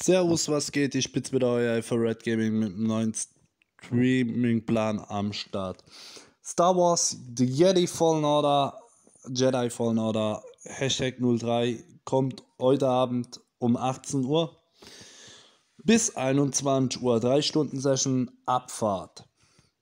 Servus, was geht? Ich bin's wieder, euer Red Gaming mit einem neuen Streaming-Plan am Start. Star Wars The Jedi Fallen Order, Jedi Fallen Order, Hashtag 03, kommt heute Abend um 18 Uhr bis 21 Uhr, 3 Stunden Session, Abfahrt.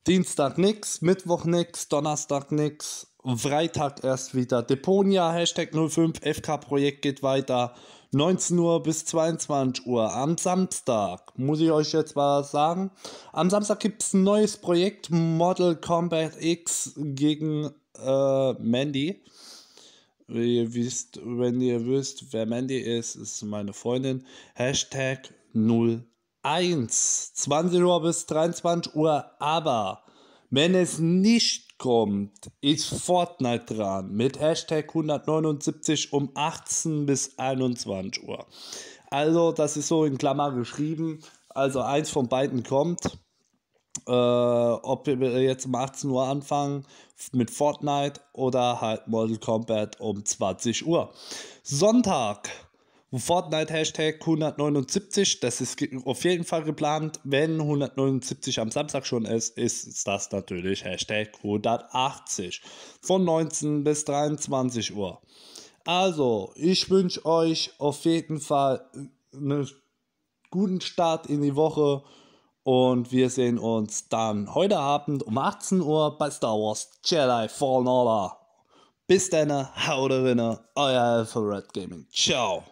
Dienstag nix, Mittwoch nix, Donnerstag nix, Freitag erst wieder Deponia, Hashtag 05, FK-Projekt geht weiter. 19 Uhr bis 22 Uhr am Samstag. Muss ich euch jetzt was sagen? Am Samstag gibt es ein neues Projekt, Model Combat X gegen äh, Mandy. Ihr wisst, wenn ihr wisst, wer Mandy ist, ist meine Freundin. Hashtag 01. 20 Uhr bis 23 Uhr, aber wenn es nicht kommt, ist Fortnite dran mit Hashtag 179 um 18 bis 21 Uhr. Also, das ist so in Klammer geschrieben. Also, eins von beiden kommt. Äh, ob wir jetzt um 18 Uhr anfangen mit Fortnite oder halt Mortal Kombat um 20 Uhr. Sonntag Fortnite Hashtag 179, das ist auf jeden Fall geplant. Wenn 179 am Samstag schon ist, ist das natürlich Hashtag 180 von 19 bis 23 Uhr. Also, ich wünsche euch auf jeden Fall einen guten Start in die Woche und wir sehen uns dann heute Abend um 18 Uhr bei Star Wars Jedi Fallen Order. Bis dann, haut rein, euer Alpha Red Gaming. Ciao.